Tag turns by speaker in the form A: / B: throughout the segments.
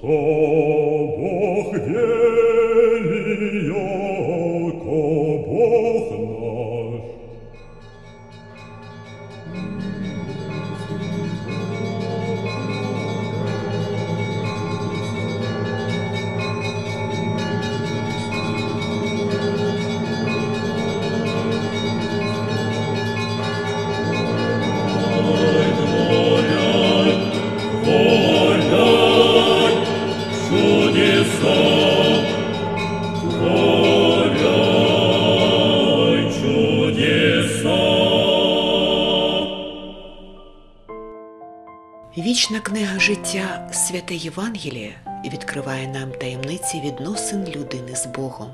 A: То Бог вели, яко Бог наш.
B: Вічна книга життя Святе Євангеліє відкриває нам таємниці відносин людини з Богом.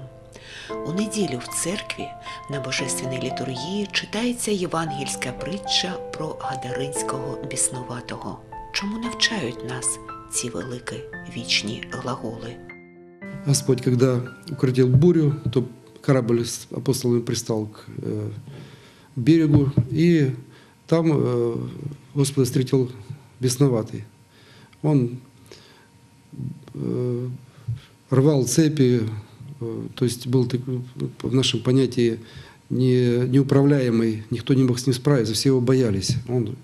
B: У неділю в церкві на божественній літургії читається євангельська притча про Гадаринського біснуватого. Чому навчають нас ці великі вічні глаголи?
C: Господь, когда укротил бурю, то корабль с апостолами пристал к э, берегу, и там э, Господа встретил бесноватый. Он э, рвал цепи, э, то есть был в нашем понятии не, неуправляемый, никто не мог с ним справиться, все его боялись. Он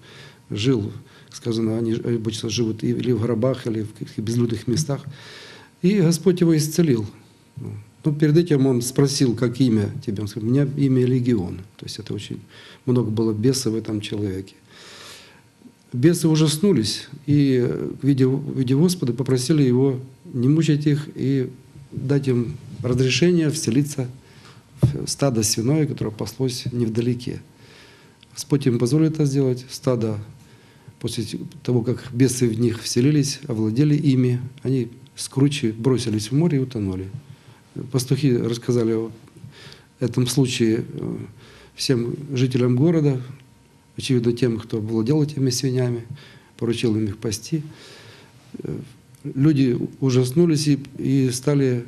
C: жил, сказано, они обычно живут или в гробах, или в каких-то безлюдных местах. И Господь его исцелил. Ну, перед этим он спросил, как имя тебе. Он сказал, у меня имя Легион. То есть это очень много было бесов в этом человеке. Бесы ужаснулись и, э, видя, видя Господа, попросили его не мучить их и дать им разрешение вселиться в стадо свиное, которое паслось невдалеке. Господь им позволил это сделать. Стадо, после того, как бесы в них вселились, овладели ими, они с бросились в море и утонули. Пастухи рассказали о этом случае э, всем жителям города, очевидно тем, кто владел этими свиньями, поручил им их пасти. Э, Люди ужаснулись и, и стали,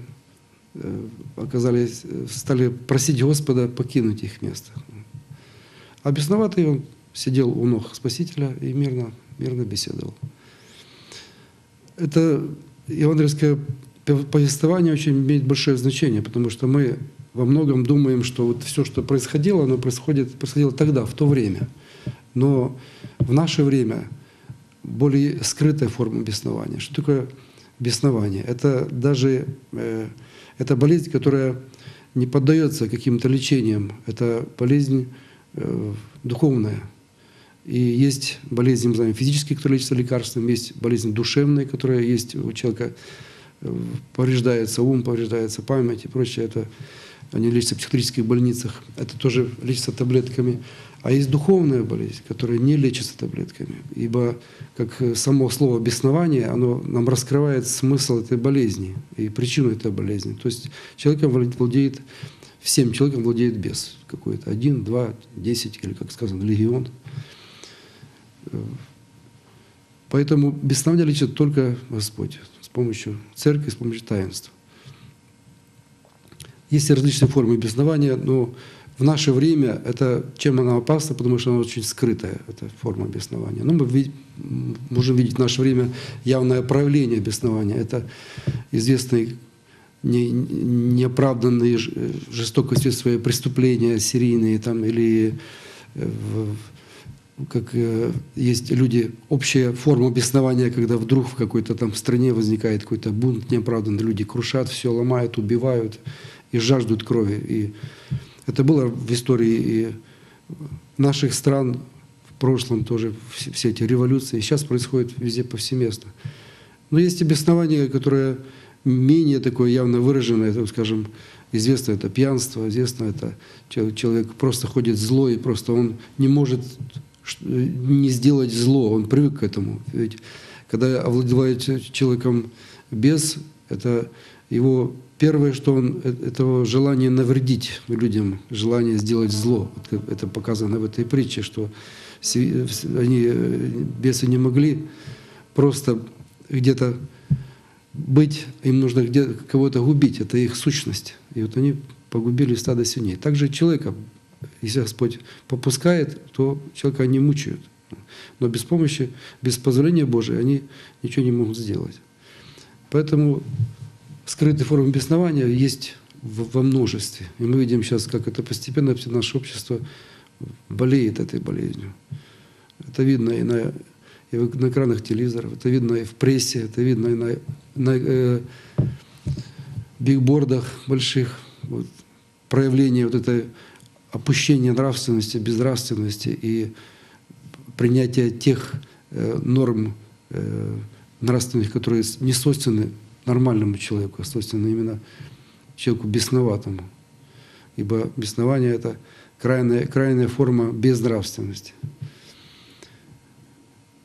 C: э, оказались, стали просить Господа покинуть их место. А бесноватый он сидел у ног Спасителя и мирно, мирно беседовал. Это евангельское повествование очень имеет большое значение, потому что мы во многом думаем, что вот все, что происходило, оно происходит, происходило тогда, в то время. Но в наше время более скрытая форма беснования. Что такое беснование? Это даже э, это болезнь, которая не поддается каким-то лечениям. Это болезнь э, духовная. И есть болезни, мы знаем, физические, которые лечатся лекарством, есть болезнь душевная, которая есть у человека, э, повреждается ум, повреждается память и прочее. Это они лечатся в психиатрических больницах. Это тоже лечится таблетками. А есть духовная болезнь, которая не лечится таблетками. Ибо, как само слово «беснование», оно нам раскрывает смысл этой болезни и причину этой болезни. То есть человеком владеет, всем человеком владеет бес какой-то. Один, два, десять, или, как сказано, легион. Поэтому беснование лечит только Господь с помощью церкви, с помощью таинства. Есть различные формы беснования, но в наше время это чем она опасна, потому что она очень скрытая, эта форма беснования. Но мы вид- можем видеть в наше время явное проявление беснования. Это известные не, неоправданные жестокостью свои преступления серийные там, или э, как э, есть люди, общая форма беснования, когда вдруг в какой-то там стране возникает какой-то бунт неоправданный, люди крушат, все ломают, убивают и жаждут крови. И это было в истории и наших стран в прошлом тоже, все, эти революции. Сейчас происходит везде повсеместно. Но есть и беснование, которое менее такое явно выраженное, это, скажем, известно это пьянство, известно это чел- человек просто ходит злой, просто он не может не сделать зло, он привык к этому. Ведь когда овладевает человеком без, это его первое, что он, э- это желание навредить людям, желание сделать зло. Это показано в этой притче, что се- они, э, бесы не могли просто где-то быть, им нужно где кого-то губить, это их сущность. И вот они погубили стадо свиней. Также человека, если Господь попускает, то человека они мучают. Но без помощи, без позволения Божия они ничего не могут сделать. Поэтому скрытые формы беснования есть во множестве. И мы видим сейчас, как это постепенно все наше общество болеет этой болезнью. Это видно и на, и на экранах телевизоров, это видно и в прессе, это видно и на, на э, бигбордах больших. Вот, проявление вот этой опущения нравственности, безнравственности и принятия тех э, норм э, нравственных, которые не свойственны нормальному человеку, а свойственны именно человеку бесноватому. Ибо беснование – это крайняя, крайняя форма безнравственности.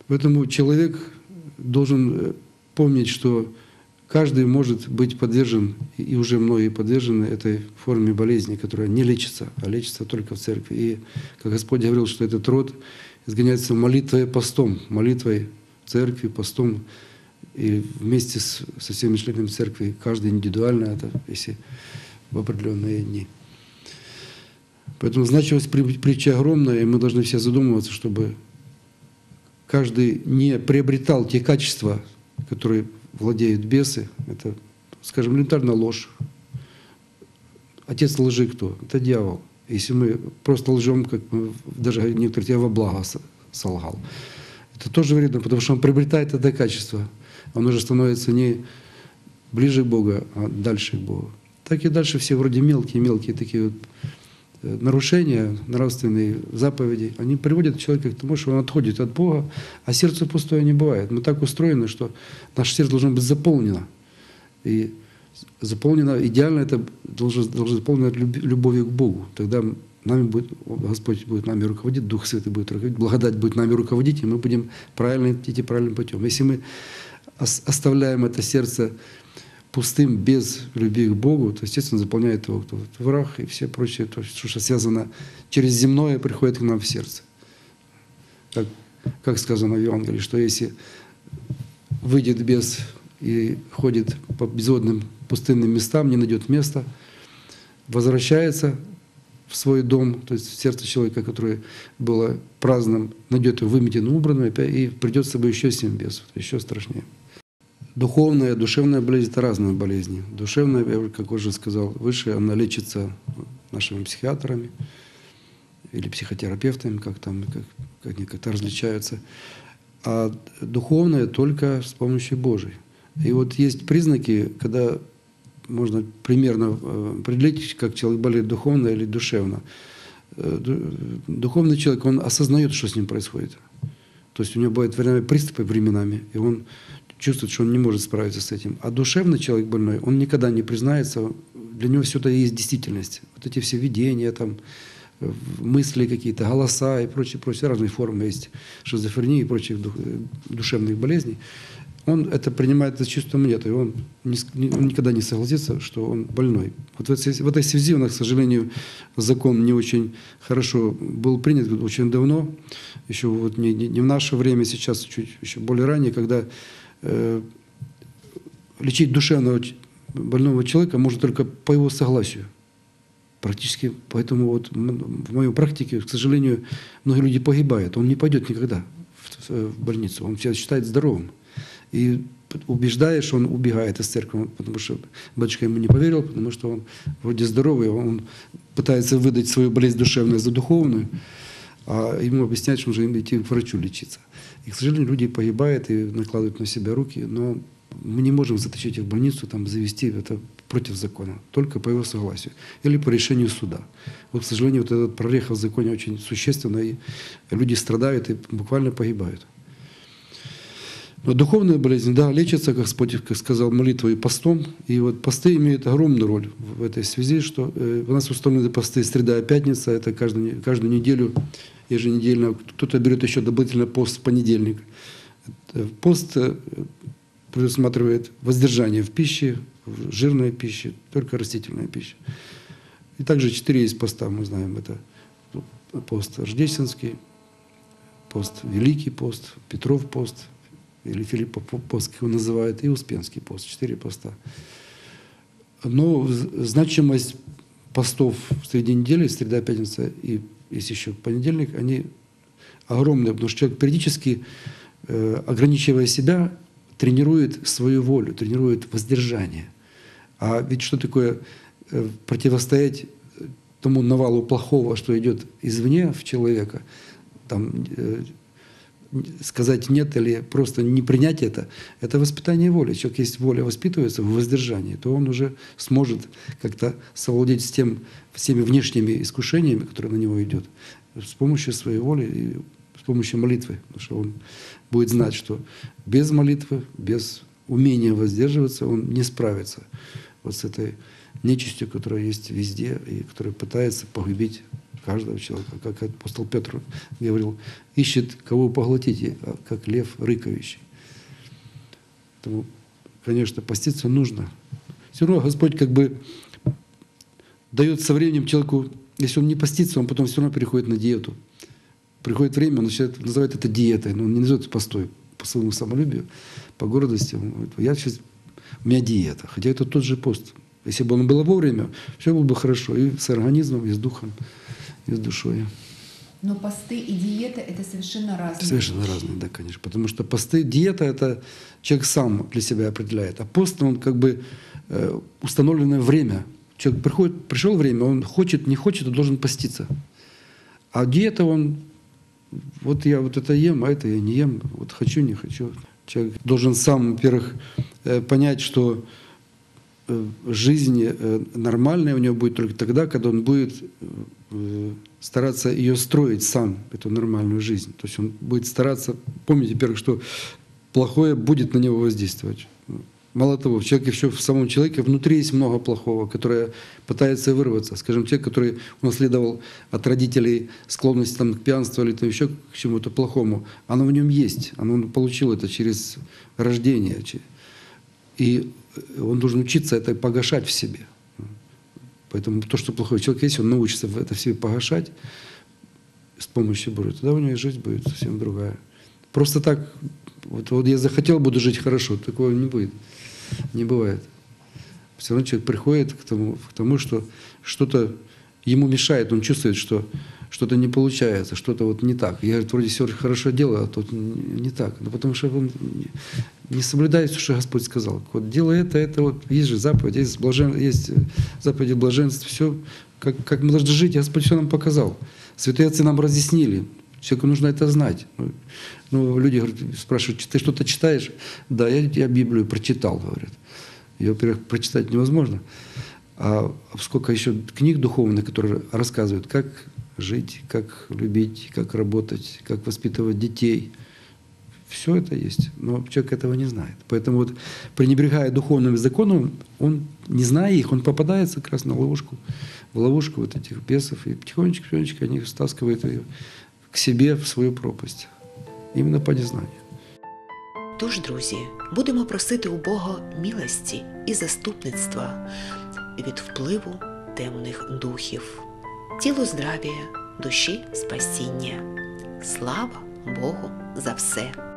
C: Поэтому человек должен э, помнить, что каждый может быть подвержен, и уже многие подвержены этой форме болезни, которая не лечится, а лечится только в церкви. И как Господь говорил, что этот род изгоняется молитвой постом, молитвой церкви, постом, и вместе с, со всеми членами церкви, каждый индивидуально, это если в определенные дни. Поэтому значимость притчи огромная, и мы должны все задумываться, чтобы каждый не приобретал те качества, которые владеют бесы. Это, скажем, элементарно ложь. Отец лжи кто? Это дьявол. Если мы просто лжем, как мы, даже некоторые я во благо солгал, это тоже вредно, потому что он приобретает это качество. Он уже становится не ближе к Богу, а дальше к Богу. Так и дальше все вроде мелкие-мелкие такие вот Э, нарушения нравственные заповеди, они приводят человека к тому, что он отходит от Бога, а сердце пустое не бывает. Мы так устроены, что наше сердце должно быть заполнено. И заполнено, идеально это должно, должно заполнено любовью к Богу. Тогда нами будет, Господь будет нами руководить, Дух Святый будет руководить, благодать будет нами руководить, и мы будем правильно идти правильным путем. Если мы оставляем это сердце пустым, без любви к Богу, то, естественно, заполняет его кто враг и все прочее, то, что связано через земное, приходит к нам в сердце. Как, как сказано в Евангелии, что если выйдет без и ходит по безводным пустынным местам, не найдет места, возвращается в свой дом, то есть в сердце человека, которое было праздным, найдет его выметенным, убранным, и придет с собой еще семь бесов, еще страшнее. Духовная, душевная болезнь – это разные болезни. Душевная, как уже сказал выше, она лечится нашими психиатрами или психотерапевтами, как там, как, как они как-то различаются. А духовная только с помощью Божией. И вот есть признаки, когда можно примерно э, определить, как человек болеет духовно или душевно. Э, духовный человек, он осознает, что с ним происходит. То есть у него бывают временами приступы временами, и он чувствует, что он не может справиться с этим. А душевный человек больной, он никогда не признается, для него все это есть действительность. Вот эти все видения, там, мысли какие-то, голоса и прочие, прочие разные формы есть шизофрении и прочих душевных болезней. Он это принимает за чувством нет, и он, не, он никогда не согласится, что он больной. Вот в этой, в этой связи у нас, к сожалению, закон не очень хорошо был принят очень давно, еще вот не, не, не в наше время, сейчас чуть еще более ранее, когда Э, лечить душевного больного человека можно только по его согласию. Практически, поэтому вот в моей практике, к сожалению, многие люди погибают. Он не пойдет никогда в больницу, он себя считает здоровым. И убеждаешь, он убегает из церкви, потому что батюшка ему не поверил, потому что он вроде здоровый, он пытается выдать свою болезнь душевную за духовную, а ему объяснять, что нужно идти к врачу лечиться. И, к сожалению, люди погибают и накладывают на себя руки, но мы не можем затащить их в больницу, там, завести это против закона, только по его согласию или по решению суда. Вот, к сожалению, вот этот прореха в законе очень существенно, и люди страдают и буквально погибают. Но духовная болезнь, да, лечится, как как сказал, молитвой и постом. И вот посты имеют огромную роль в этой связи, что э, у нас установлены посты среда и пятница, это каждую, каждую неделю еженедельно. Кто-то берет еще дополнительно пост в понедельник. Пост э, предусматривает воздержание в пище, в жирной пище, только растительная пища. И также четыре есть поста, мы знаем. Это пост рождественский, пост Великий пост, Петров пост, или Филипп пост, как его называют, и Успенский пост. Четыре поста. Но значимость постов среди недели, среда, пятница и есть еще понедельник, они огромные, потому что человек периодически, э, ограничивая себя, тренирует свою волю, тренирует воздержание. А ведь что такое э, противостоять тому навалу плохого, что идет извне в человека, там, э, сказать нет или просто не принять это, это воспитание воли. Человек, если воля воспитывается в воздержании, то он уже сможет как-то совладеть с тем, всеми внешними искушениями, которые на него идет, с помощью своей воли и с помощью молитвы. Потому что он будет знать, что без молитвы, без умения воздерживаться, он не справится вот с этой нечистью, которая есть везде и которая пытается погубить каждого человека. Как апостол Петр говорил, ищет, кого поглотить, а как лев рыковищий. Поэтому, конечно, поститься нужно. Все равно Господь как бы дает со временем человеку, если он не постится, он потом все равно переходит на диету. Приходит время, он начинает называть это диетой, но он не называет постой по своему самолюбию, по гордости. Он говорит, я сейчас, у меня диета. Хотя это тот же пост. Если бы он было вовремя, все было бы хорошо и с организмом, и с духом, и с душой.
D: Но посты и диета это совершенно разные.
C: Совершенно
D: вещи.
C: разные, да, конечно. Потому что посты, диета это человек сам для себя определяет. А пост, он как бы э, установленное время. Человек приходит, пришел время, он хочет, не хочет, он должен поститься. А диета, он, вот я вот это ем, а это я не ем, вот хочу, не хочу. Человек должен сам, во-первых, э, понять, что жизнь э, нормальная у него будет только тогда, когда он будет э, стараться ее строить сам, эту нормальную жизнь. То есть он будет стараться, помните, во-первых, что плохое будет на него воздействовать. Мало того, в человеке еще в самом человеке внутри есть много плохого, которое пытается вырваться. Скажем, человек, который унаследовал от родителей склонность там, к пьянству или там, еще к чему-то плохому, оно в нем есть. Оно получил это через рождение. И он должен учиться это погашать в себе. Поэтому то, что плохое человек есть, он научится это в себе погашать с помощью Божьей, тогда у него жизнь будет совсем другая. Просто так, вот, вот я захотел, буду жить хорошо, такого не будет. Не бывает. Все равно человек приходит к тому, к тому что что-то ему мешает, он чувствует, что что-то не получается, что-то вот не так. Я вроде все хорошо делаю, а тут не так. Ну, потому что он не соблюдает все, что Господь сказал. Вот делай это, это вот, есть же заповедь, есть, блажен, есть заповеди блаженства, все, как, как мы должны жить, Господь все нам показал. Святые отцы нам разъяснили. Человеку нужно это знать. Ну, ну люди говорят, спрашивают, ты что-то читаешь? Да, я, я Библию прочитал, говорят. Ее, во-первых, прочитать невозможно. А сколько еще книг духовных, которые рассказывают, как жить, как любить, как работать, как воспитывать детей. Все это есть, но человек этого не знает. Поэтому вот пренебрегая духовным законом, он, не зная их, он попадается как раз на ловушку, в ловушку вот этих бесов, и потихонечку-потихонечку они стаскивают ее к себе в свою пропасть. Іменно по незнанню.
B: Тож, друзі, будемо просити у Бога милості і заступництва від впливу темних духів, тілу здравія, душі спасіння. Слава Богу за все!